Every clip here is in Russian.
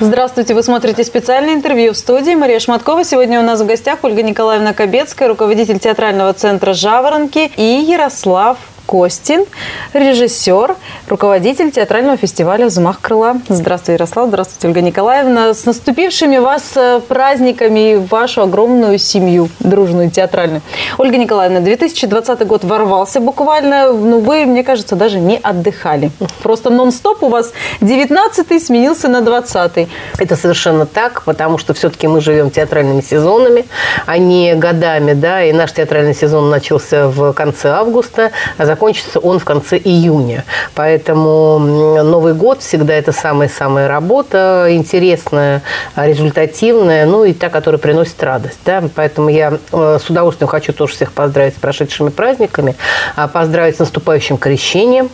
Здравствуйте, вы смотрите специальное интервью в студии. Мария Шматкова. Сегодня у нас в гостях Ольга Николаевна Кобецкая, руководитель театрального центра «Жаворонки» и Ярослав Костин, режиссер, руководитель театрального фестиваля «Взмах крыла». Здравствуйте, Ярослав, здравствуйте, Ольга Николаевна. С наступившими вас э, праздниками и вашу огромную семью, дружную, театральную. Ольга Николаевна, 2020 год ворвался буквально, но вы, мне кажется, даже не отдыхали. Просто нон-стоп у вас 19-й сменился на 20-й. Это совершенно так, потому что все-таки мы живем театральными сезонами, а не годами, да, и наш театральный сезон начался в конце августа, а закончится он в конце июня. Поэтому Новый год всегда это самая-самая работа, интересная, результативная, ну и та, которая приносит радость. Да? Поэтому я э, с удовольствием хочу тоже всех поздравить с прошедшими праздниками, а поздравить с наступающим крещением,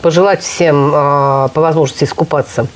пожелать всем э, по возможности искупаться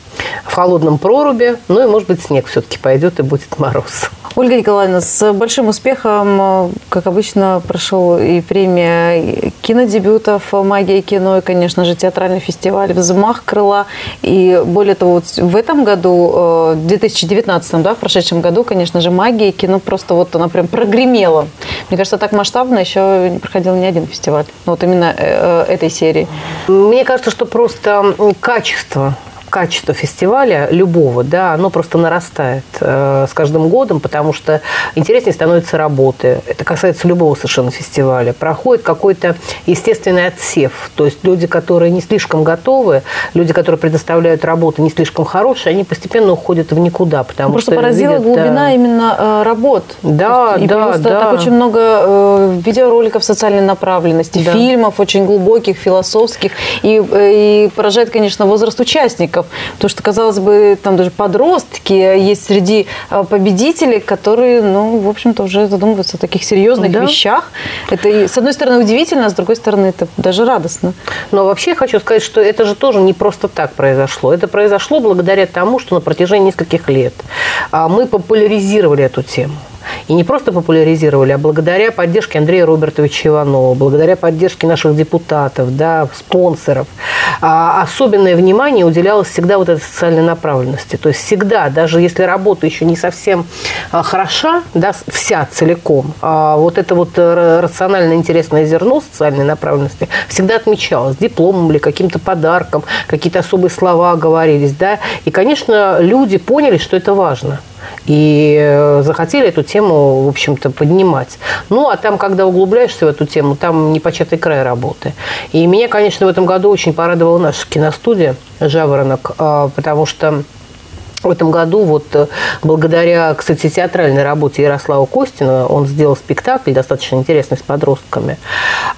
в холодном проруби, ну и, может быть, снег все-таки пойдет и будет мороз. Ольга Николаевна, с большим успехом, э, как обычно, прошел и премия кинодебютов «Магия кино», и, конечно же, театральный фестиваль «Взмах крыла». И более того, вот в этом году, э, в 2019, да, в прошедшем году, конечно же, «Магия кино» просто вот она прям прогремела. Мне кажется, так масштабно еще не проходил ни один фестиваль. Ну, вот именно э, этой серии. Мне кажется, что просто качество качество фестиваля любого, да, оно просто нарастает э, с каждым годом, потому что интереснее становятся работы. Это касается любого совершенно фестиваля. Проходит какой-то естественный отсев. То есть люди, которые не слишком готовы, люди, которые предоставляют работы не слишком хорошие, они постепенно уходят в никуда. Потому просто что поразила видят, глубина да, именно э, работ. Да, есть, да, и да. Так очень много э, видеороликов социальной направленности, Да. фильмов очень глубоких, философских. И, э, и поражает, конечно, возраст участников. Потому что, казалось бы, там даже подростки есть среди э, победителей, которые, ну, в общем-то, уже задумываются о таких серьезных Да. вещах. Это, с одной стороны, удивительно, а с другой стороны, это даже радостно. Но вообще я хочу сказать, что это же тоже не просто так произошло. Это произошло благодаря тому, что на протяжении нескольких лет а, мы популяризировали эту тему. И не просто популяризировали, а благодаря поддержке Андрея Робертовича Иванова, благодаря поддержке наших депутатов, да, спонсоров. А особенное внимание уделялось всегда вот этой социальной направленности. То есть всегда, даже если работа еще не совсем а, хороша, да, вся целиком, а вот это вот э, рационально интересное зерно социальной направленности всегда отмечалось дипломом или каким-то подарком, какие-то особые слова говорились, да. И, конечно, люди поняли, что это важно и э, захотели эту тему, в общем-то, поднимать. Ну, а там, когда углубляешься в эту тему, там непочатый край работы. И меня, конечно, в этом году очень порадовала наша киностудия «Жаворонок», а, потому что в этом году, вот э, благодаря, кстати, театральной работе Ярослава Костина, он сделал спектакль достаточно интересный с подростками.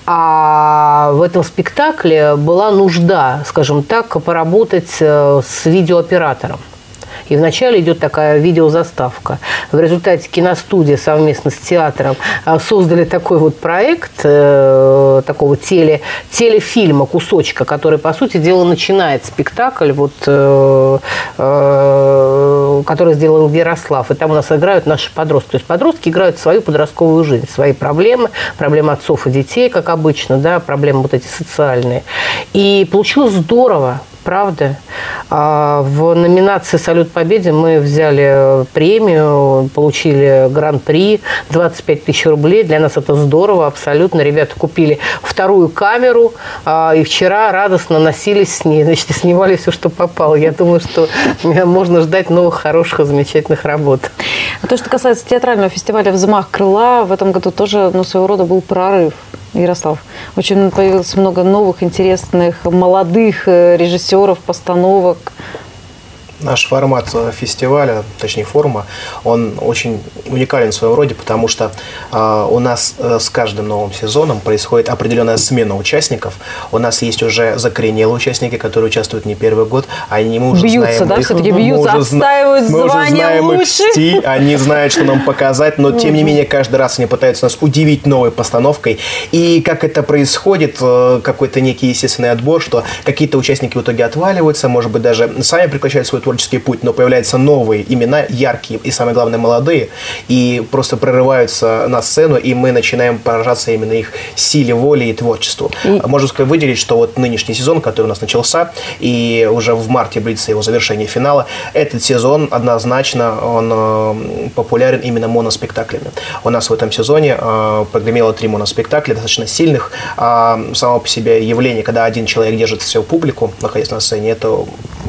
А в этом спектакле была нужда, скажем так, поработать э, с видеооператором. И вначале идет такая видеозаставка. В результате киностудия совместно с театром а, создали такой вот проект э, такого теле, телефильма, кусочка, который, по сути дела, начинает спектакль, вот, э, э, который сделал Ярослав. И там у нас играют наши подростки. То есть подростки играют свою подростковую жизнь, свои проблемы, проблемы отцов и детей, как обычно, да, проблемы вот эти социальные. И получилось здорово правда. А В номинации «Салют Победе» мы взяли премию, получили гран-при, 25 тысяч рублей. Для нас это здорово, абсолютно. Ребята купили вторую камеру, а, и вчера радостно носились с ней, значит, снимали все, что попало. Я думаю, что можно ждать новых, хороших, замечательных работ. А то, что касается театрального фестиваля «Взмах крыла», в этом году тоже ну, своего рода был прорыв. Ярослав, очень появилось много новых, интересных, молодых э, режиссеров, постановок. Наш формат фестиваля, точнее форума, он очень уникален в своем роде, потому что э, у нас э, с каждым новым сезоном происходит определенная смена участников. У нас есть уже закоренелые участники, которые участвуют не первый год, они мы уже Бьются, знаем да, их, все-таки мы бьются, уже зна- отстаивают мы уже звание знаем их лучше. стиль, они знают, что нам показать, но тем не менее каждый раз они пытаются нас удивить новой постановкой. И как это происходит, э, какой-то некий естественный отбор, что какие-то участники в итоге отваливаются, может быть, даже сами прекращают свое творческий путь, но появляются новые имена, яркие и, самое главное, молодые, и просто прорываются на сцену, и мы начинаем поражаться именно их силе воли и творчеству. И... Можно сказать, выделить, что вот нынешний сезон, который у нас начался, и уже в марте близится его завершение финала, этот сезон однозначно он э, популярен именно моноспектаклями. У нас в этом сезоне э, прогремело три моноспектакля, достаточно сильных. А само по себе явление, когда один человек держит всю публику, находясь на сцене, это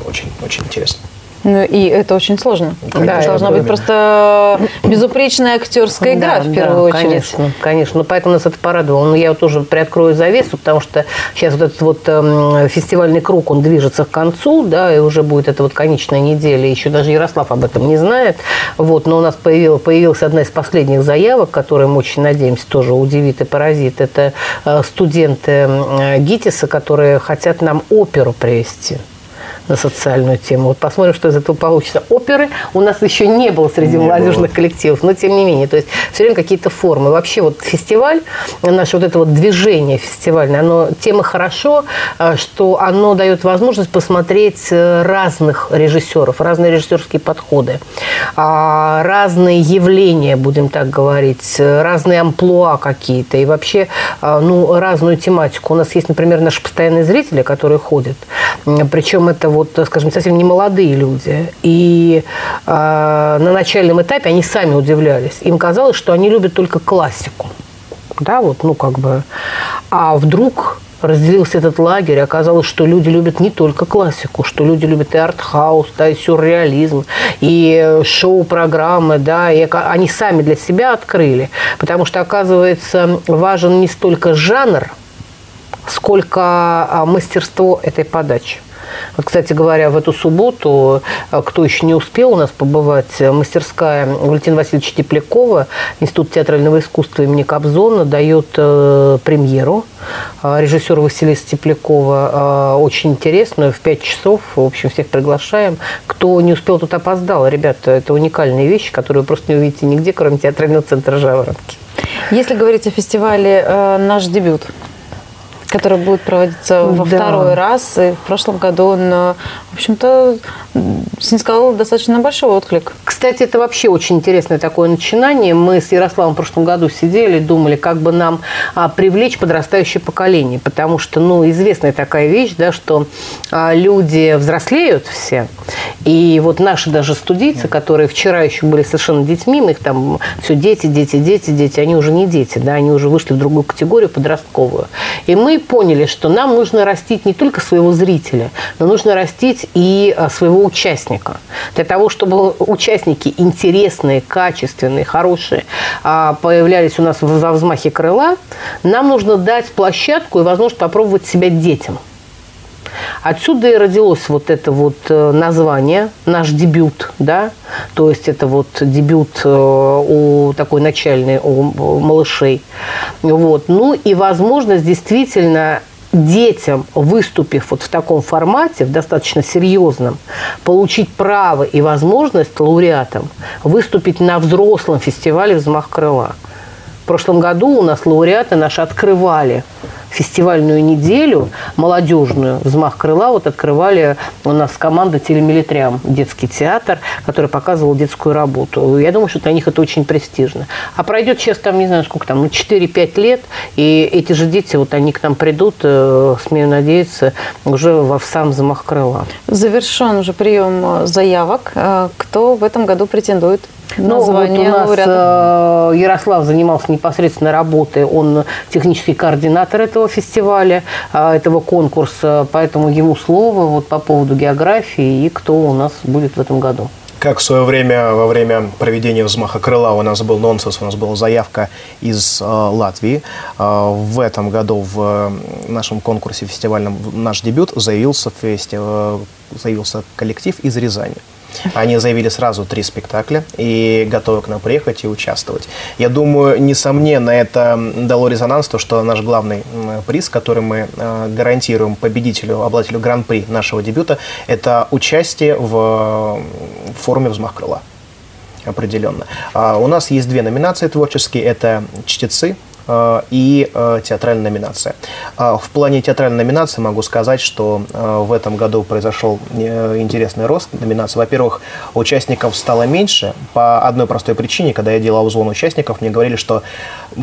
очень, очень интересно. Ну и это очень сложно. Да, Должна быть просто безупречная актерская игра да, в первую да, очередь. Конечно, конечно. Ну, поэтому нас это порадовало. Но я вот тоже приоткрою завесу, потому что сейчас вот этот вот э, фестивальный круг, он движется к концу, да, и уже будет это вот конечная неделя. Еще даже Ярослав об этом не знает. Вот, но у нас появил, появилась одна из последних заявок, которую мы очень надеемся тоже удивит и поразит. Это э, студенты э, ГИТИСа, которые хотят нам оперу привести на социальную тему. Вот посмотрим, что из этого получится. Оперы у нас еще не было среди не молодежных было. коллективов, но тем не менее. То есть все время какие-то формы. Вообще вот фестиваль, наше вот это вот движение фестивальное, оно тема хорошо, э, что оно дает возможность посмотреть э, разных режиссеров, разные режиссерские подходы, а, разные явления, будем так говорить, э, разные амплуа какие-то и вообще ну, разную тематику. У нас есть, например, наши постоянные зрители, которые ходят. Причем это вот, скажем, совсем не молодые люди. И э, на начальном этапе они сами удивлялись. Им казалось, что они любят только классику. Да, вот, ну, как бы. А вдруг разделился этот лагерь, оказалось, что люди любят не только классику, что люди любят и артхаус, да, и сюрреализм, и шоу-программы, да, и они сами для себя открыли. Потому что, оказывается, важен не столько жанр, сколько а, мастерство этой подачи. Вот, кстати говоря, в эту субботу, э, кто еще не успел у нас побывать, э, мастерская Валентина Васильевича Теплякова, Институт театрального искусства имени Кобзона, дает э, премьеру режиссера Василиса Теплякова. Э, очень интересную, в 5 часов. В общем, всех приглашаем. Кто не успел, тут опоздал. Ребята, это уникальные вещи, которые вы просто не увидите нигде, кроме театрального центра «Жаворонки». Если говорить о фестивале «Наш дебют», который будет проводиться во да. второй раз. И в прошлом году он, э, в общем-то, снискал достаточно большой отклик. Кстати, это вообще очень интересное такое начинание. Мы с Ярославом в прошлом году сидели, думали, как бы нам а, привлечь подрастающее поколение. Потому что, ну, известная такая вещь, да, что а, люди взрослеют все. И вот наши даже студийцы, которые вчера еще были совершенно детьми, мы их там все дети, дети, дети, дети, они уже не дети, да, они уже вышли в другую категорию подростковую. И мы поняли, что нам нужно растить не только своего зрителя, но нужно растить и а, своего участника. Для того, чтобы участники интересные, качественные, хорошие а, появлялись у нас во взмахе крыла, нам нужно дать площадку и возможность попробовать себя детям. Отсюда и родилось вот это вот э, название, наш дебют, да, то есть это вот дебют э, у такой начальный у малышей. Вот. Ну и возможность действительно детям, выступив вот в таком формате, в достаточно серьезном, получить право и возможность лауреатам выступить на взрослом фестивале «Взмах крыла». В прошлом году у нас лауреаты наши открывали фестивальную неделю молодежную «Взмах крыла» вот открывали у нас команда «Телемилитрям», детский театр, который показывал детскую работу. Я думаю, что для них это очень престижно. А пройдет сейчас там, не знаю, сколько там, ну, 4-5 лет, и эти же дети, вот они к нам придут, э, смею надеяться, уже во сам «Взмах крыла». Завершен уже прием заявок. Э, кто в этом году претендует ну, вот у нас лауреатов. Э, Ярослав занимался непосредственно работой, он технический координатор этого фестиваля, э, этого конкурса, поэтому ему слово вот по поводу географии и кто у нас будет в этом году. Как в свое время, во время проведения взмаха крыла у нас был нонсенс, у нас была заявка из э, Латвии. Э, в этом году в нашем конкурсе фестивальном «Наш дебют» заявился, фести, э, заявился коллектив из Рязани. Они заявили сразу три спектакля и готовы к нам приехать и участвовать. Я думаю, несомненно, это дало резонанс, то, что наш главный приз, который мы э, гарантируем победителю, обладателю гран-при нашего дебюта, это участие в форуме «Взмах крыла» определенно. А у нас есть две номинации творческие. Это «Чтецы», и театральная номинация. В плане театральной номинации могу сказать, что в этом году произошел интересный рост номинаций. Во-первых, участников стало меньше по одной простой причине. Когда я делал звон участников, мне говорили, что,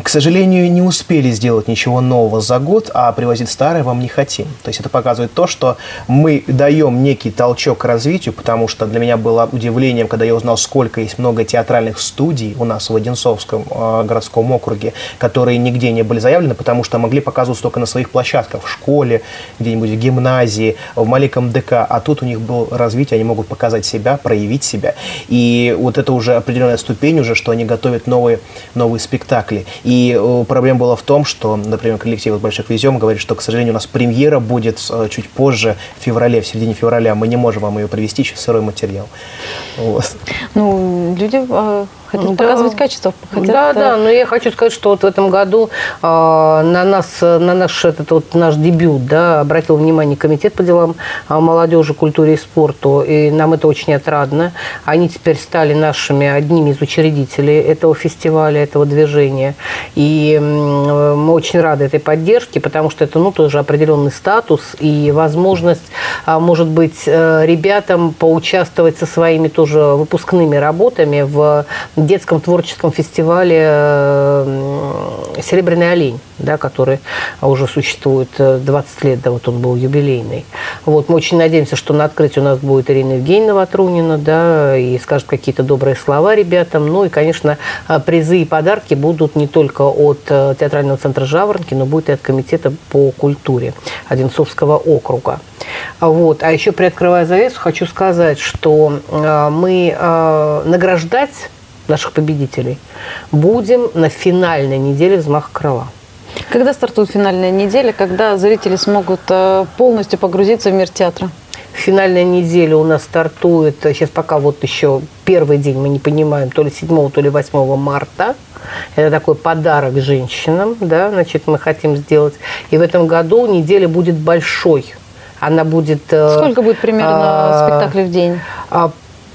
к сожалению, не успели сделать ничего нового за год, а привозить старое вам не хотим. То есть это показывает то, что мы даем некий толчок к развитию, потому что для меня было удивлением, когда я узнал, сколько есть много театральных студий у нас в Одинцовском э, городском округе, которые нигде не были заявлены, потому что могли показывать только на своих площадках, в школе, где-нибудь в гимназии, в маленьком ДК, а тут у них было развитие, они могут показать себя, проявить себя. И вот это уже определенная ступень уже, что они готовят новые, новые спектакли. И э, проблема была в том, что, например, коллектив «Больших везем» говорит, что, к сожалению, у нас премьера будет э, чуть позже, в феврале, в середине февраля. Мы не можем вам ее привести, еще сырой материал. Вот. Ну, люди э, Хотят да. показывать качество. Хотят, да, да, но я хочу сказать, что вот в этом году э, на нас, на наш этот вот наш дебют, да, обратил внимание комитет по делам а, молодежи, культуре и спорту, и нам это очень отрадно. Они теперь стали нашими одними из учредителей этого фестиваля, этого движения, и мы очень рады этой поддержке, потому что это, ну, тоже определенный статус и возможность, а, может быть, э, ребятам поучаствовать со своими тоже выпускными работами в детском творческом фестивале э, «Серебряный олень», да, который уже существует 20 э, лет, да, вот он был юбилейный. Вот, мы очень надеемся, что на открытии у нас будет Ирина Евгеньевна Ватрунина, да, и скажет какие-то добрые слова ребятам. Ну и, конечно, э, призы и подарки будут не только от театрального центра «Жаворонки», но будет и от комитета по культуре Одинцовского округа. Вот. А еще приоткрывая завесу, хочу сказать, что мы награждать наших победителей, будем на финальной неделе взмаха крыла. Когда стартует финальная неделя, когда зрители смогут э, полностью погрузиться в мир театра? Финальная неделя у нас стартует, э, сейчас пока вот еще первый день, мы не понимаем, то ли 7, то ли 8 марта. Это такой подарок женщинам, да, значит, мы хотим сделать. И в этом году неделя будет большой. Она будет... Э, Сколько будет примерно а, спектаклей в день?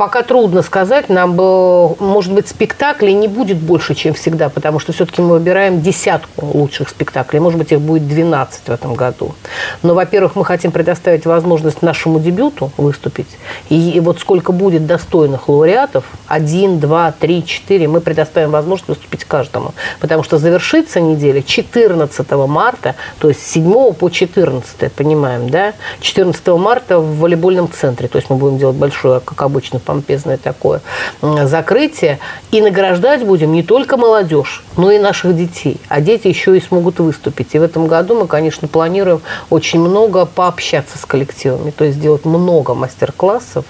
Пока трудно сказать, нам бы, может быть, спектаклей не будет больше, чем всегда, потому что все-таки мы выбираем десятку лучших спектаклей, может быть, их будет 12 в этом году. Но, во-первых, мы хотим предоставить возможность нашему дебюту выступить, и, вот сколько будет достойных лауреатов, один, два, три, четыре, мы предоставим возможность выступить каждому, потому что завершится неделя 14 марта, то есть с 7 по 14, понимаем, да, 14 марта в волейбольном центре, то есть мы будем делать большое, как обычно, помпезное такое закрытие. И награждать будем не только молодежь, но и наших детей. А дети еще и смогут выступить. И в этом году мы, конечно, планируем очень много пообщаться с коллективами, то есть сделать много мастер-классов.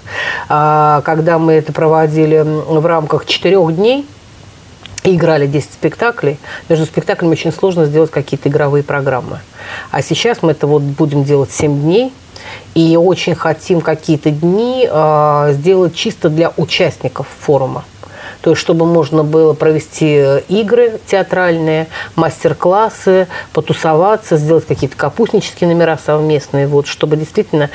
А, когда мы это проводили в рамках четырех дней, играли 10 спектаклей. Между спектаклями очень сложно сделать какие-то игровые программы. А сейчас мы это вот будем делать 7 дней. И очень хотим какие-то дни э, сделать чисто для участников форума то есть чтобы можно было провести э, игры театральные, мастер-классы, потусоваться, сделать какие-то капустнические номера совместные, вот, чтобы действительно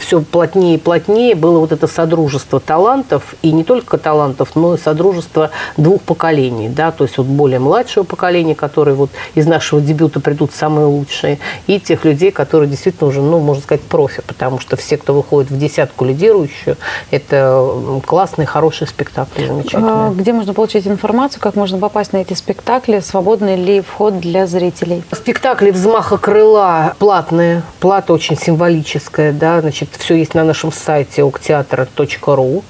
все плотнее и плотнее было вот это содружество талантов, и не только талантов, но и содружество двух поколений, да, то есть вот более младшего поколения, которые вот из нашего дебюта придут самые лучшие, и тех людей, которые действительно уже, ну, можно сказать, профи, потому что все, кто выходит в десятку лидирующую, это классные, хорошие спектакли, замечательные. А, где можно получить информацию, как можно попасть на эти спектакли? Свободный ли вход для зрителей? Спектакли «Взмаха крыла» платные. Плата очень символическая. Да? Значит, все есть на нашем сайте октеатра.ру.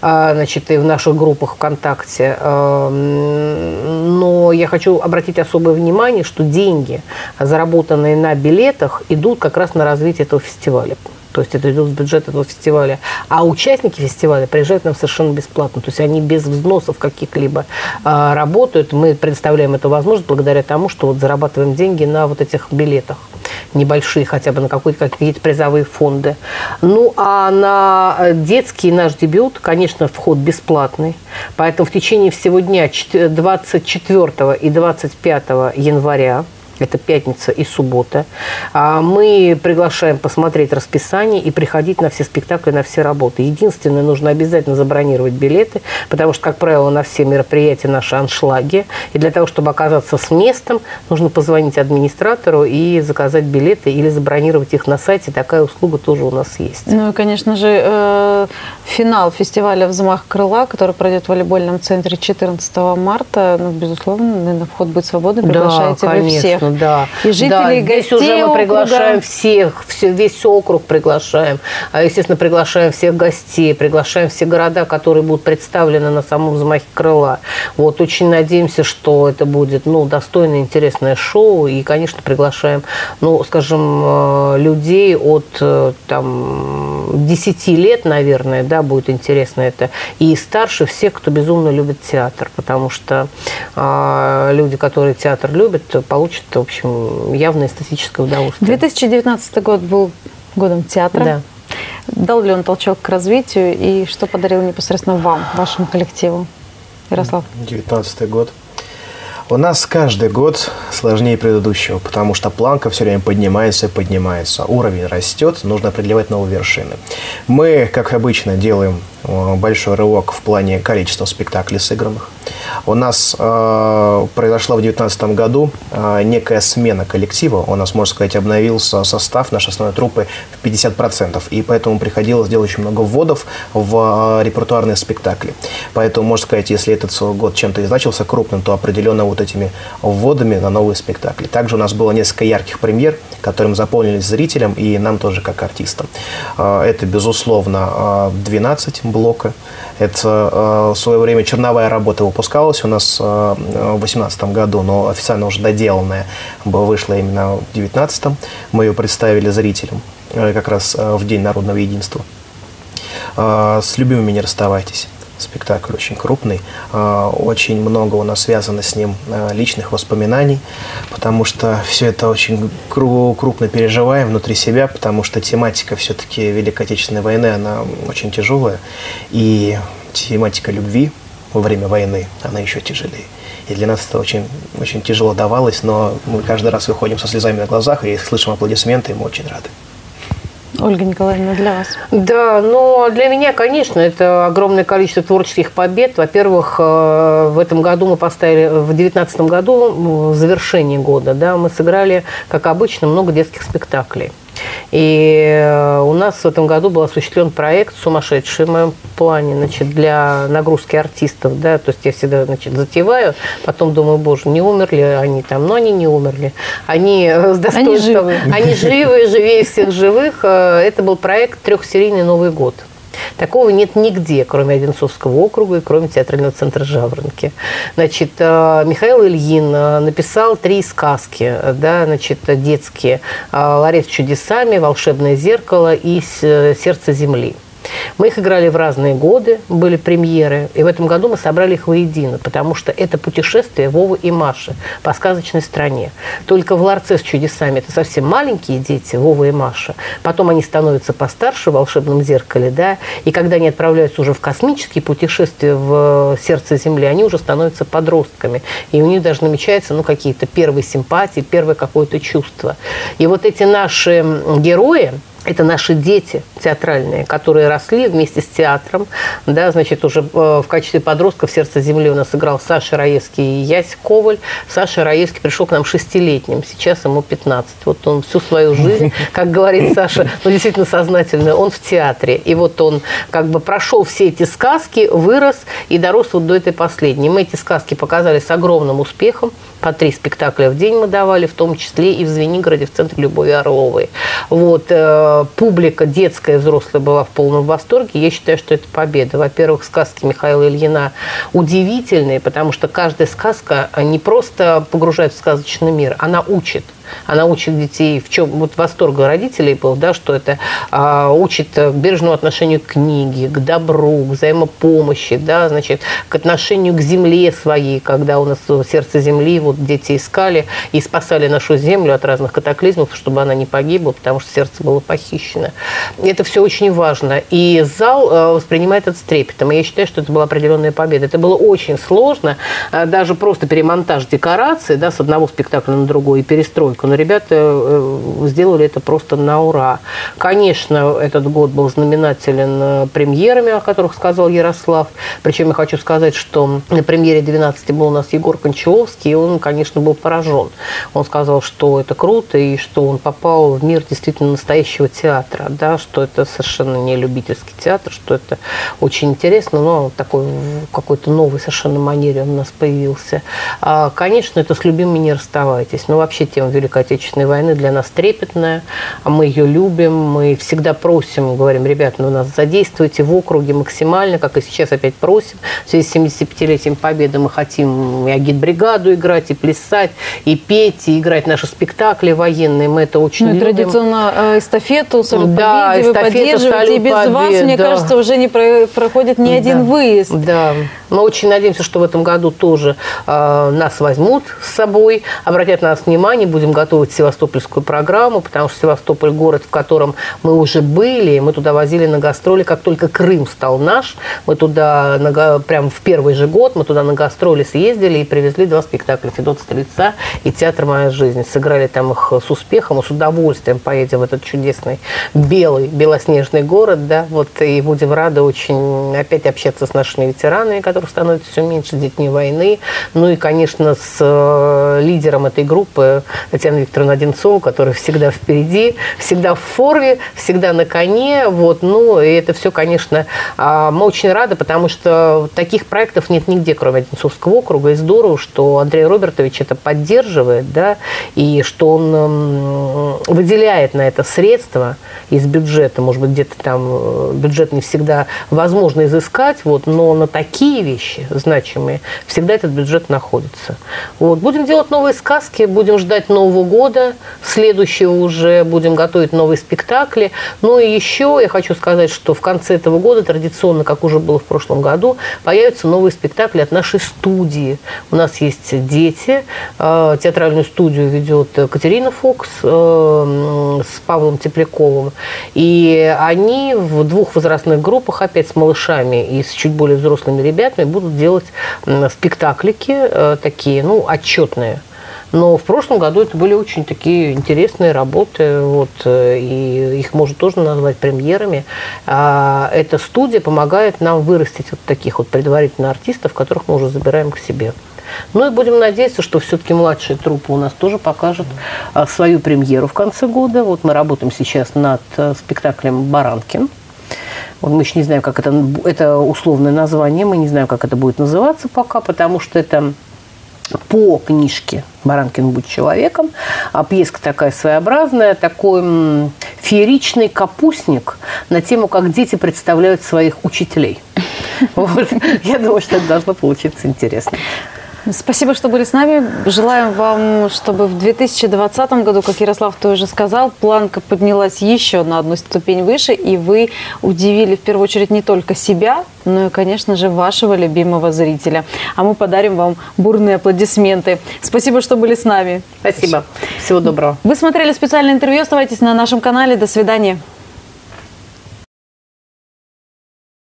А, значит, и в наших группах ВКонтакте. А, но я хочу обратить особое внимание, что деньги, заработанные на билетах, идут как раз на развитие этого фестиваля то есть это идет в бюджет этого фестиваля. А участники фестиваля приезжают нам совершенно бесплатно, то есть они без взносов каких-либо а, работают. Мы предоставляем эту возможность благодаря тому, что вот зарабатываем деньги на вот этих билетах небольшие, хотя бы на какие-то призовые фонды. Ну, а на детский наш дебют, конечно, вход бесплатный. Поэтому в течение всего дня 24 и 25 января это пятница и суббота. А мы приглашаем посмотреть расписание и приходить на все спектакли, на все работы. Единственное, нужно обязательно забронировать билеты, потому что, как правило, на все мероприятия наши аншлаги. И для того, чтобы оказаться с местом, нужно позвонить администратору и заказать билеты или забронировать их на сайте. Такая услуга тоже у нас есть. Ну и, конечно же, э, финал фестиваля «Взмах крыла», который пройдет в волейбольном центре 14 марта, ну, безусловно, наверное, вход будет свободный. Приглашаете да, вы всех да. И жители, да, и здесь уже мы округа. приглашаем всех, все, весь округ приглашаем. А, естественно, приглашаем всех гостей, приглашаем все города, которые будут представлены на самом взмахе крыла. Вот очень надеемся, что это будет ну, достойное, интересное шоу. И, конечно, приглашаем, ну, скажем, э, людей от э, там, 10 лет, наверное, да, будет интересно это. И старше всех, кто безумно любит театр, потому что э, люди, которые театр любят, получат, в общем, явное эстетическое удовольствие. 2019 год был годом театра. Да. Дал ли он толчок к развитию и что подарил непосредственно вам, вашему коллективу? Ярослав. 19 год. У нас каждый год сложнее предыдущего, потому что планка все время поднимается и поднимается. Уровень растет, нужно определять новые вершины. Мы, как обычно, делаем э, большой рывок в плане количества спектаклей сыгранных. У нас э, произошла в 2019 году э, некая смена коллектива. У нас, можно сказать, обновился состав нашей основной труппы в 50%. И поэтому приходилось делать очень много вводов в э, репертуарные спектакли. Поэтому, можно сказать, если этот год чем-то и значился крупным, то определенно вот этими вводами на новые спектакли. Также у нас было несколько ярких премьер, которым заполнились зрителям и нам тоже как артистам. Э, это, безусловно, э, 12 блока. Это э, в свое время черновая работа выпускалась у нас э, в 2018 году, но официально уже доделанная вышла именно в 2019. Мы ее представили зрителям э, как раз в День народного единства. С любимыми не расставайтесь спектакль очень крупный. Э, Очень много у нас связано с ним э, личных воспоминаний, потому что все это очень кру- крупно переживаем внутри себя, потому что тематика все-таки Великой Отечественной войны, она очень тяжелая. И тематика любви во время войны, она еще тяжелее. И для нас это очень, очень тяжело давалось, но мы каждый раз выходим со слезами на глазах и слышим аплодисменты, и мы очень рады. Ольга Николаевна, для вас. Да, но для меня, конечно, это огромное количество творческих побед. Во-первых, э, в этом году мы поставили, в 2019 году, в завершении года, да, мы сыграли, как обычно, много детских спектаклей. И э, у нас в этом году был осуществлен проект сумасшедший в моем плане, значит, для нагрузки артистов, да, то есть я всегда, значит, затеваю, потом думаю, боже, не умерли они там, но они не умерли, они э, с достоинством, живы. они живы, живее всех живых. Э, Это был проект трехсерийный Новый год. Такого нет нигде, кроме Одинцовского округа и кроме театрального центра «Жаворонки». Значит, э, Михаил Ильин э, написал три сказки, э, да, значит, детские. «Ларец чудесами», «Волшебное зеркало» и «С- «Сердце земли». Мы их играли в разные годы, были премьеры, и в этом году мы собрали их воедино, потому что это путешествие Вовы и Маши по сказочной стране. Только в «Ларце с чудесами» это совсем маленькие дети, Вова и Маша. Потом они становятся постарше в «Волшебном зеркале», да, и когда они отправляются уже в космические путешествия в сердце Земли, они уже становятся подростками, и у них даже намечаются, ну, какие-то первые симпатии, первое какое-то чувство. И вот эти наши герои, это наши дети театральные, которые росли вместе с театром. Да, значит, уже э, в качестве подростков в «Сердце земли» у нас играл Саша Раевский и Ясь Коваль. Саша Раевский пришел к нам шестилетним, сейчас ему 15. Вот он всю свою жизнь, как говорит Саша, ну, действительно сознательно, он в театре. И вот он как бы прошел все эти сказки, вырос и дорос вот до этой последней. Мы эти сказки показали с огромным успехом. По три спектакля в день мы давали, в том числе и в Звенигороде, в центре Любови Орловой. Вот, э, публика детская и взрослая была в полном восторге. Я считаю, что это победа. Во-первых, сказки Михаила Ильина удивительные, потому что каждая сказка не просто погружает в сказочный мир, она учит. Она учит детей, в чем вот восторг родителей был, да, что это а, учит к бережному отношению к книге, к добру, к взаимопомощи, да, значит, к отношению к земле своей, когда у нас сердце земли, вот дети искали и спасали нашу землю от разных катаклизмов, чтобы она не погибла, потому что сердце было похищено. Это все очень важно. И зал э, воспринимает это с трепетом. И я считаю, что это была определенная победа. Это было очень сложно, э, даже просто перемонтаж декорации да, с одного спектакля на другой и перестройку. Но ребята э, сделали это просто на ура. Конечно, этот год был знаменателен премьерами, о которых сказал Ярослав. Причем я хочу сказать, что на премьере 12 был у нас Егор Кончаловский, и он, конечно, был поражен. Он сказал, что это круто, и что он попал в мир действительно настоящего театра, да, что это совершенно не любительский театр, что это очень интересно, но такой какой-то новый совершенно манере он у нас появился. А, конечно, это с любимыми не расставайтесь. Но вообще тема Великой Отечественной войны для нас трепетная, а мы ее любим, мы всегда просим, говорим, ребят, ну нас задействуйте в округе максимально, как и сейчас опять просим. В связи с 75-летием Победы мы хотим и агитбригаду играть, и плясать, и петь, и играть наши спектакли военные. Мы это очень ну, любим. Традиционно э, эстафету, салют да, победе вы поддерживаете, и без побед, вас, мне да. кажется, уже не про, проходит ни один да. выезд. Да, мы очень надеемся, что в этом году тоже э, нас возьмут с собой, обратят на нас внимание, будем готовить севастопольскую программу, потому что Севастополь город, в котором мы уже были, мы туда возили на гастроли, как только Крым стал наш, мы туда на, прям в первый же год мы туда на гастроли съездили и привезли два спектакля «Федот Стрельца» и «Театр «Моя жизнь». Сыграли там их с успехом и с удовольствием поедем в этот чудесный белый, белоснежный город, да, вот, и будем рады очень опять общаться с нашими ветеранами, которые которых становится все меньше, с детьми войны. Ну и, конечно, с э, лидером этой группы Татьяной Викторовной Одинцовой, которая всегда впереди, всегда в форме, всегда на коне. Вот. Ну, и это все, конечно, а, мы очень рады, потому что таких проектов нет нигде, кроме Одинцовского округа. И здорово, что Андрей Робертович это поддерживает, да, и что он выделяет на это средства из бюджета. Может быть, где-то там э, бюджет не всегда возможно изыскать, вот, но на такие вещи значимые, всегда этот бюджет находится. Вот. Будем делать новые сказки, будем ждать Нового года, следующего уже будем готовить новые спектакли. Ну и еще я хочу сказать, что в конце этого года традиционно, как уже было в прошлом году, появятся новые спектакли от нашей студии. У нас есть дети, э, театральную студию ведет Катерина Фокс э, с Павлом Тепляковым. И они в двух возрастных группах, опять с малышами и с чуть более взрослыми ребятами, и будут делать спектаклики э, такие, ну, отчетные. Но в прошлом году это были очень такие интересные работы, вот, э, и их можно тоже назвать премьерами. А эта студия помогает нам вырастить вот таких вот предварительно артистов, которых мы уже забираем к себе. Ну и будем надеяться, что все-таки младшая труппа у нас тоже покажет а, свою премьеру в конце года. Вот мы работаем сейчас над э, спектаклем «Баранкин». Мы еще не знаем, как это, это условное название, мы не знаем, как это будет называться пока, потому что это по книжке «Баранкин будь человеком». А пьеска такая своеобразная, такой фееричный капустник на тему, как дети представляют своих учителей. Я думаю, что это должно получиться интересно. Спасибо, что были с нами. Желаем вам, чтобы в 2020 году, как Ярослав тоже сказал, планка поднялась еще на одну ступень выше, и вы удивили в первую очередь не только себя, но и, конечно же, вашего любимого зрителя. А мы подарим вам бурные аплодисменты. Спасибо, что были с нами. Спасибо. Всего доброго. Вы смотрели специальное интервью. Оставайтесь на нашем канале. До свидания.